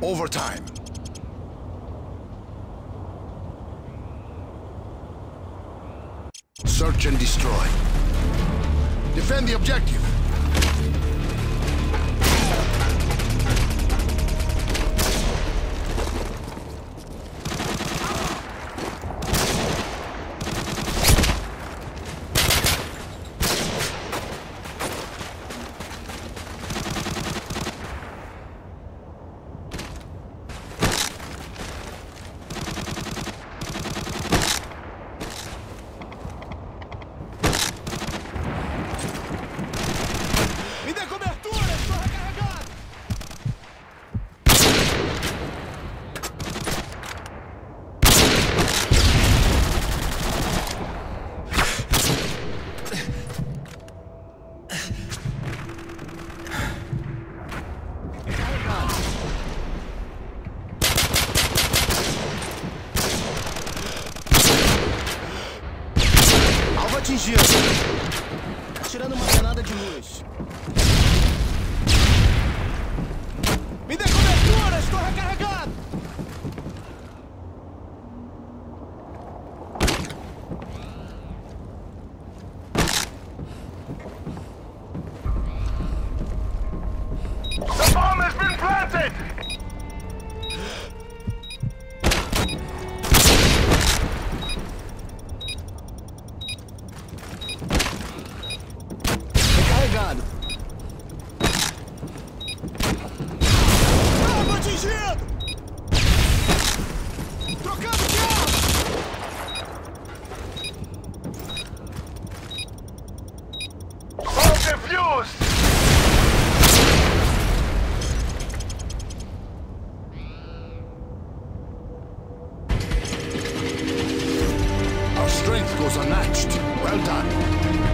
Overtime. Search and destroy. Defend the objective. Alvo atingido. Tirando uma granada de luz. Me dê cobertura! Estou recarregado! The bomb has been planted! De arma! Bomb defused! Our strength goes unmatched. Well done.